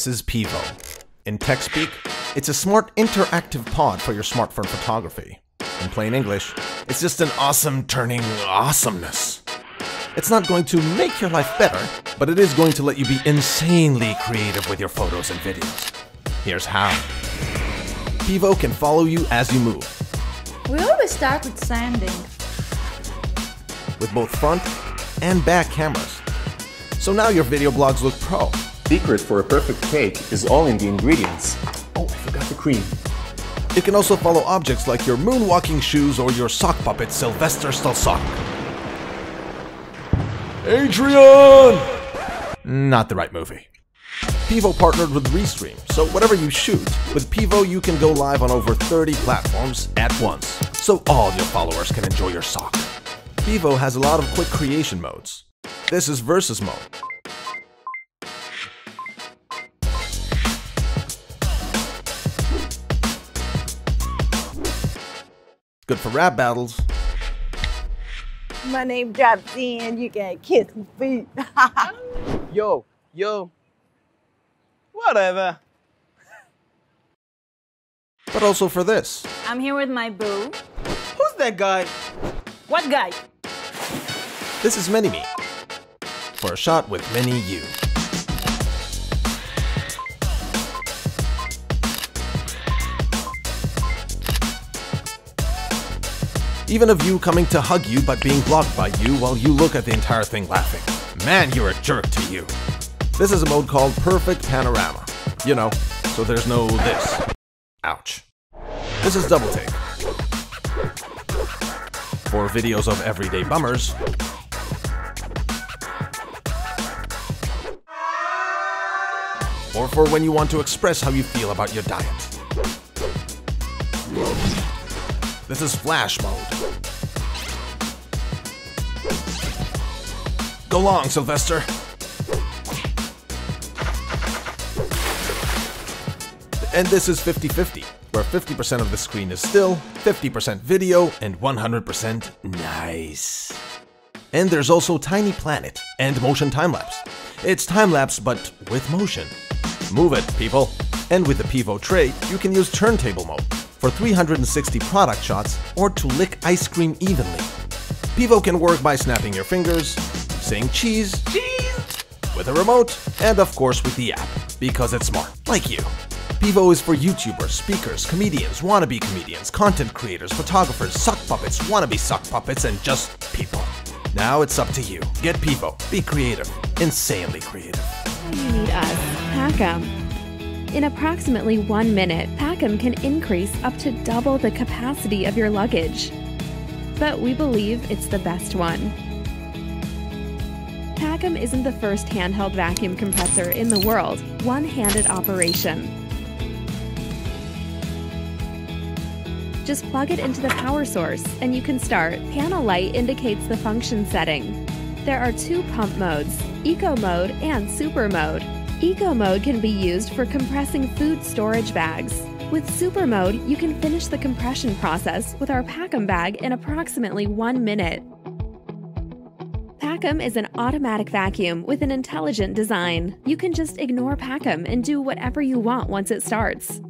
This is Pivo. In tech speak, it's a smart interactive pod for your smartphone photography. In plain English, it's just an awesome turning awesomeness. It's not going to make your life better, but it is going to let you be insanely creative with your photos and videos. Here's how. Pivo can follow you as you move, We always start with sanding. with both front and back cameras. So now your video blogs look pro. Secret for a perfect cake is all in the ingredients. Oh, I forgot the cream. It can also follow objects like your moonwalking shoes or your sock puppet Sylvester Stalsock. Adrian! Not the right movie. Pivo partnered with Restream, so whatever you shoot, with Pivo you can go live on over 30 platforms at once, so all your followers can enjoy your sock. Pivo has a lot of quick creation modes. This is Versus mode. Good for rap battles. My name drops in, you can kiss my feet. Yo, yo. Whatever. but also for this. I'm here with my boo. Who's that guy? What guy? This is Mini Me. For a shot with Mini You. Even of you coming to hug you but being blocked by you while you look at the entire thing laughing. Man, you're a jerk to you. This is a mode called Perfect Panorama. You know, so there's no this. Ouch. This is Double Take. For videos of everyday bummers, or for when you want to express how you feel about your diet. This is flash mode. Go long, Sylvester. And this is 50 50, where 50% of the screen is still, 50% video, and 100% nice. And there's also Tiny Planet and Motion Time Lapse. It's time lapse, but with motion. Move it, people. And with the Pivo tray, you can use turntable mode for 360 product shots or to lick ice cream evenly. Pivo can work by snapping your fingers, saying cheese, cheese, with a remote, and of course with the app, because it's smart, like you. Pivo is for YouTubers, speakers, comedians, wannabe comedians, content creators, photographers, sock puppets, wannabe sock puppets, and just people. Now it's up to you. Get Pivo. Be creative. Insanely creative. You need us, Pacum. In approximately one minute, Pacum can increase up to double the capacity of your luggage. But we believe it's the best one. Pacum isn't the first handheld vacuum compressor in the world, one handed operation. Just plug it into the power source and you can start. Panel light indicates the function setting. There are two pump modes Eco Mode and Super Mode. Eco Mode can be used for compressing food storage bags. With Super Mode, you can finish the compression process with our Pacum bag in approximately one minute. Pacum is an automatic vacuum with an intelligent design. You can just ignore Pacum and do whatever you want once it starts.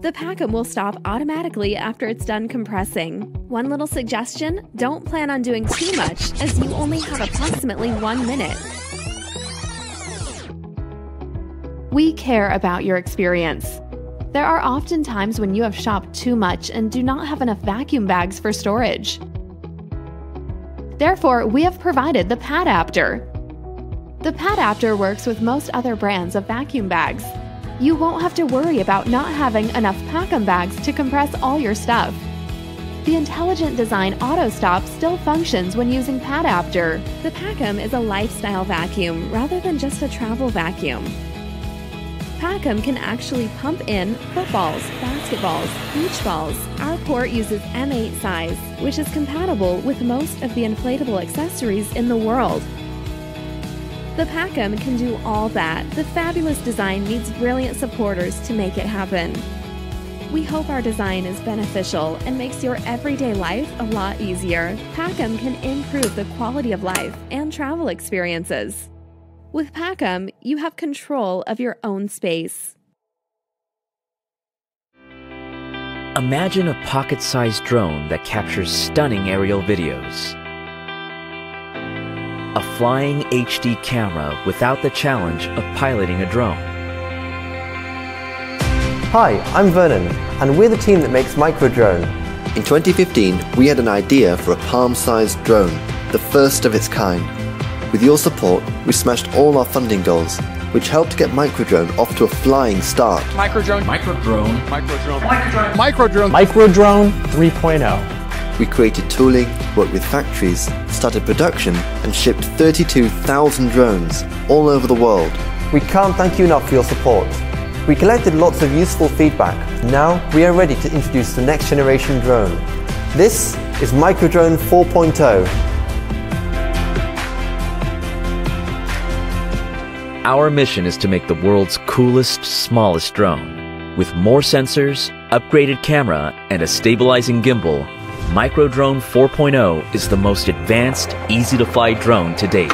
The Pacum will stop automatically after it's done compressing. One little suggestion don't plan on doing too much, as you only have approximately one minute. We care about your experience. There are often times when you have shopped too much and do not have enough vacuum bags for storage. Therefore, we have provided the Padapter. The Padapter works with most other brands of vacuum bags. You won't have to worry about not having enough Pacum bags to compress all your stuff. The intelligent design auto stop still functions when using Padapter. The Pacum is a lifestyle vacuum rather than just a travel vacuum. Pacum can actually pump in footballs, basketballs, beach balls. Our port uses M8 size, which is compatible with most of the inflatable accessories in the world. The Pacum can do all that. The fabulous design needs brilliant supporters to make it happen. We hope our design is beneficial and makes your everyday life a lot easier. Pacum can improve the quality of life and travel experiences. With Pacum, you have control of your own space. Imagine a pocket sized drone that captures stunning aerial videos. A flying HD camera without the challenge of piloting a drone. Hi, I'm Vernon, and we're the team that makes Microdrone. In 2015, we had an idea for a palm sized drone, the first of its kind. With your support, we smashed all our funding goals, which helped get Microdrone off to a flying start. Microdrone. Microdrone. Microdrone. Microdrone. Microdrone Microdrone 3.0. We created tooling, worked with factories, started production, and shipped 32,000 drones all over the world. We can't thank you enough for your support. We collected lots of useful feedback. Now we are ready to introduce the next generation drone. This is Microdrone 4.0. Our mission is to make the world's coolest, smallest drone. With more sensors, upgraded camera, and a stabilizing gimbal, Microdrone 4.0 is the most advanced, easy to fly drone to date.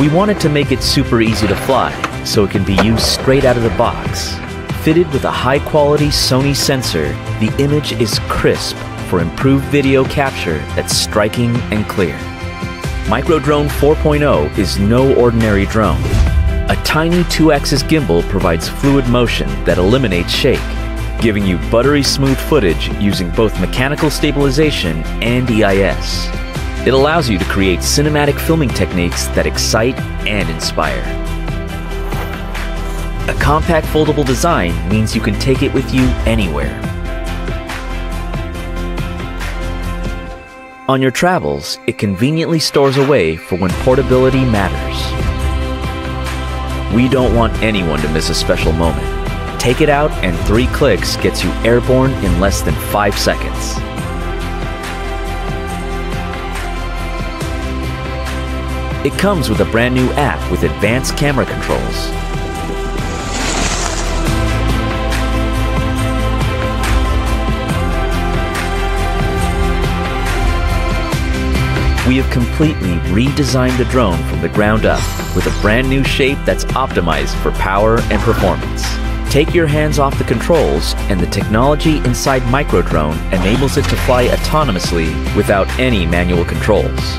We wanted to make it super easy to fly, so it can be used straight out of the box. Fitted with a high quality Sony sensor, the image is crisp for improved video capture that's striking and clear. Microdrone 4.0 is no ordinary drone. A tiny 2-axis gimbal provides fluid motion that eliminates shake, giving you buttery smooth footage using both mechanical stabilization and EIS. It allows you to create cinematic filming techniques that excite and inspire. A compact foldable design means you can take it with you anywhere. On your travels, it conveniently stores away for when portability matters. We don't want anyone to miss a special moment. Take it out, and three clicks gets you airborne in less than five seconds. It comes with a brand new app with advanced camera controls. We have completely redesigned the drone from the ground up with a brand new shape that's optimized for power and performance. Take your hands off the controls, and the technology inside Microdrone enables it to fly autonomously without any manual controls.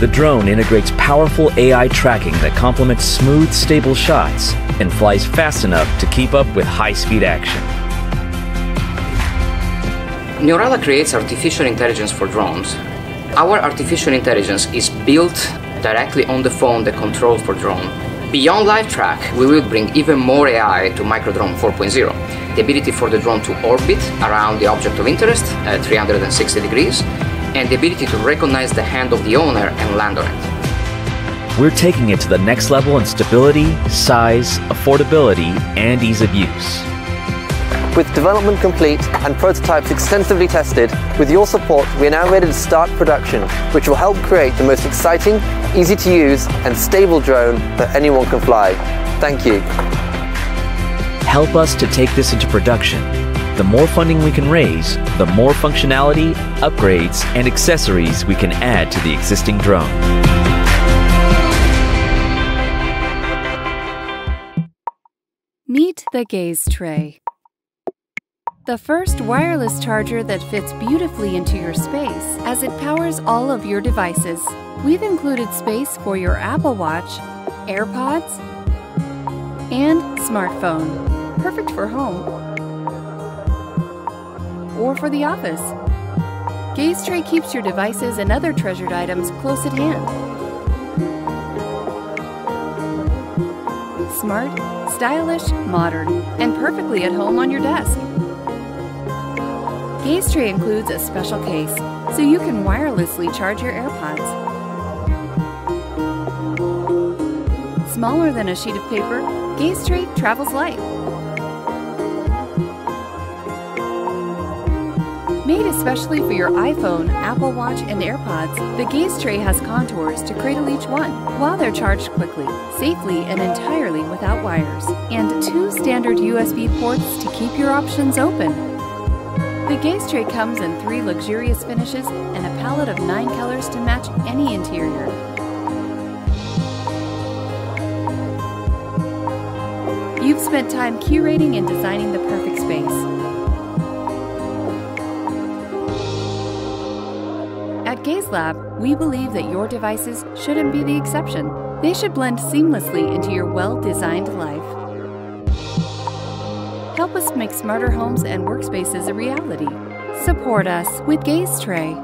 The drone integrates powerful AI tracking that complements smooth, stable shots and flies fast enough to keep up with high speed action. Neurala creates artificial intelligence for drones. Our artificial intelligence is built directly on the phone that controls for drone. Beyond live track, we will bring even more AI to Microdrone 4.0. The ability for the drone to orbit around the object of interest at 360 degrees, and the ability to recognize the hand of the owner and land on it. We're taking it to the next level in stability, size, affordability, and ease of use. With development complete and prototypes extensively tested, with your support, we are now ready to start production, which will help create the most exciting, easy to use, and stable drone that anyone can fly. Thank you. Help us to take this into production. The more funding we can raise, the more functionality, upgrades, and accessories we can add to the existing drone. Meet the Gaze Tray. The first wireless charger that fits beautifully into your space as it powers all of your devices. We've included space for your Apple Watch, AirPods, and smartphone. Perfect for home or for the office. Gaze Tray keeps your devices and other treasured items close at hand. Smart, stylish, modern, and perfectly at home on your desk. Gaze Tray includes a special case, so you can wirelessly charge your AirPods. Smaller than a sheet of paper, Gaze Tray travels light. Made especially for your iPhone, Apple Watch, and AirPods, the Gaze Tray has contours to cradle each one, while they're charged quickly, safely, and entirely without wires, and two standard USB ports to keep your options open. The Gaze Tray comes in three luxurious finishes and a palette of nine colors to match any interior. You've spent time curating and designing the perfect space. At Gaze Lab, we believe that your devices shouldn't be the exception. They should blend seamlessly into your well-designed life. Help us make smarter homes and workspaces a reality. Support us with Gaze Tray.